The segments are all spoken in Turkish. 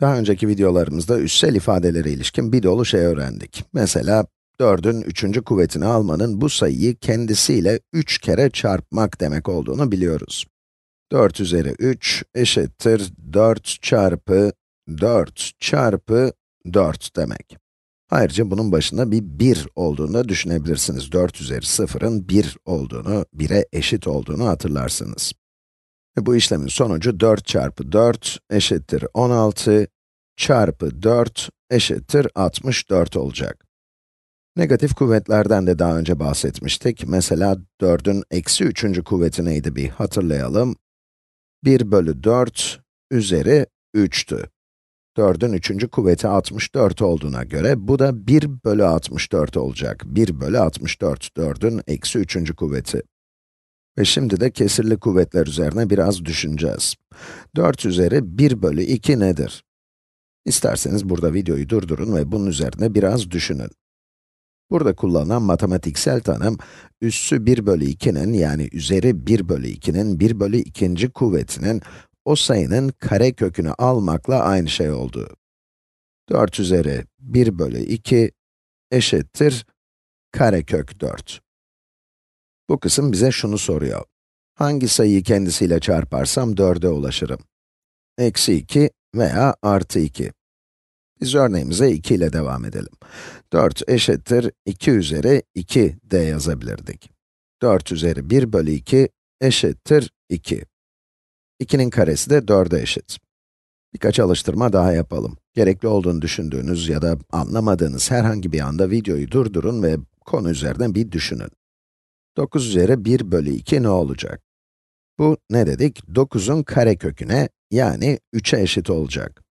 Daha önceki videolarımızda üssel ifadelere ilişkin bir dolu şey öğrendik. Mesela, 4'ün 3. kuvvetini almanın bu sayıyı kendisiyle 3 kere çarpmak demek olduğunu biliyoruz. 4 üzeri 3 eşittir 4 çarpı 4 çarpı 4 demek. Ayrıca bunun başında bir 1 olduğunu da düşünebilirsiniz. 4 üzeri 0'ın 1 olduğunu, 1'e eşit olduğunu hatırlarsınız. Bu işlemin sonucu 4 çarpı 4 eşittir 16 çarpı 4 eşittir 64 olacak. Negatif kuvvetlerden de daha önce bahsetmiştik. Mesela 4'ün eksi 3. kuvveti neydi bir hatırlayalım. 1 bölü 4 üzeri 3'tü. 4'ün 3. kuvveti 64 olduğuna göre bu da 1 bölü 64 olacak. 1 bölü 64, 4'ün eksi 3. kuvveti. Ve şimdi de kesirli kuvvetler üzerine biraz düşüneceğiz. 4 üzeri 1 bölü 2 nedir? İsterseniz burada videoyu durdurun ve bunun üzerine biraz düşünün. Burada kullanılan matematiksel tanım, üssü 1 bölü 2'nin yani üzeri 1 bölü 2'nin 1 bölü 2. kuvvetinin o sayının kare kökünü almakla aynı şey olduğu. 4 üzeri 1 bölü 2 eşittir karekök 4. Bu kısım bize şunu soruyor. Hangi sayıyı kendisiyle çarparsam 4'e ulaşırım? Eksi 2 veya artı 2. Biz örneğimize 2 ile devam edelim. 4 eşittir 2 üzeri 2 de yazabilirdik. 4 üzeri 1 bölü 2 eşittir 2. 2'nin karesi de 4'e eşit. Birkaç alıştırma daha yapalım. Gerekli olduğunu düşündüğünüz ya da anlamadığınız herhangi bir anda videoyu durdurun ve konu üzerine bir düşünün. 9 üzeri 1 bölü 2 ne olacak? Bu ne dedik? 9'un kareköküne yani 3'e eşit olacak.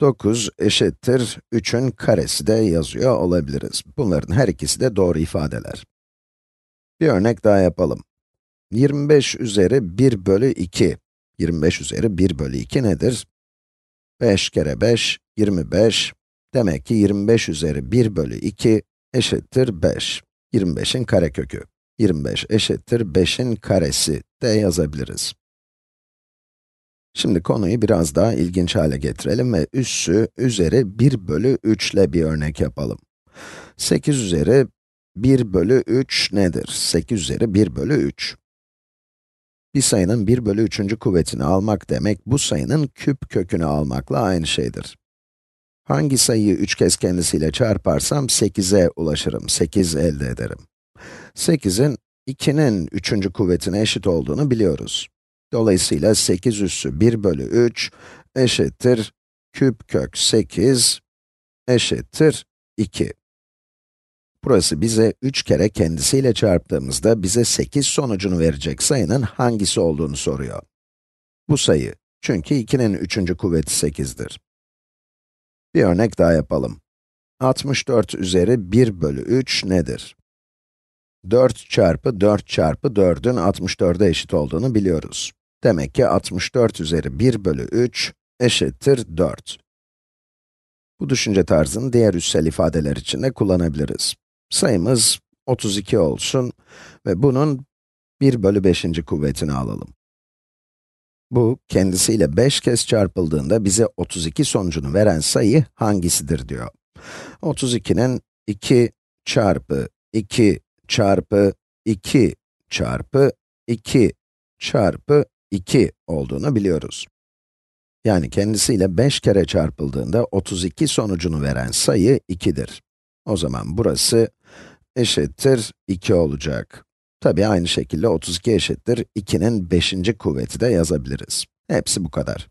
9 eşittir 3'ün karesi de yazıyor olabiliriz. Bunların her ikisi de doğru ifadeler. Bir örnek daha yapalım. 25 üzeri 1 bölü 2. 25 üzeri 1 bölü 2 nedir? 5 kere 5, 25. Demek ki 25 üzeri 1 bölü 2 eşittir 5. 25'in karekökü. 25 eşittir 5'in karesi de yazabiliriz. Şimdi konuyu biraz daha ilginç hale getirelim ve üssü üzeri 1 bölü 3 ile bir örnek yapalım. 8 üzeri 1 bölü 3 nedir? 8 üzeri 1 bölü 3. Bir sayının 1 bölü 3. kuvvetini almak demek, bu sayının küp kökünü almakla aynı şeydir. Hangi sayıyı 3 kez kendisiyle çarparsam 8'e ulaşırım, 8 elde ederim. 8'in 2'nin 3. kuvvetine eşit olduğunu biliyoruz. Dolayısıyla 8 üssü 1 bölü 3 eşittir küp kök 8 eşittir 2. Burası bize 3 kere kendisiyle çarptığımızda bize 8 sonucunu verecek sayının hangisi olduğunu soruyor. Bu sayı, çünkü 2'nin 3. kuvveti 8'dir. Bir örnek daha yapalım. 64 üzeri 1 bölü 3 nedir? 4 çarpı 4 çarpı 4'ün 64'e eşit olduğunu biliyoruz. Demek ki 64 üzeri 1 bölü 3 eşittir 4. Bu düşünce tarzını diğer üssel ifadeler için de kullanabiliriz. Sayımız 32 olsun ve bunun 1 bölü 5. kuvvetini alalım. Bu, kendisiyle 5 kez çarpıldığında bize 32 sonucunu veren sayı hangisidir diyor. 32'nin 2 çarpı 2 çarpı 2 çarpı 2 çarpı 2 olduğunu biliyoruz. Yani kendisiyle 5 kere çarpıldığında 32 sonucunu veren sayı 2'dir. O zaman burası eşittir 2 olacak. Tabii aynı şekilde 32 eşittir 2'nin 5. kuvveti de yazabiliriz. Hepsi bu kadar.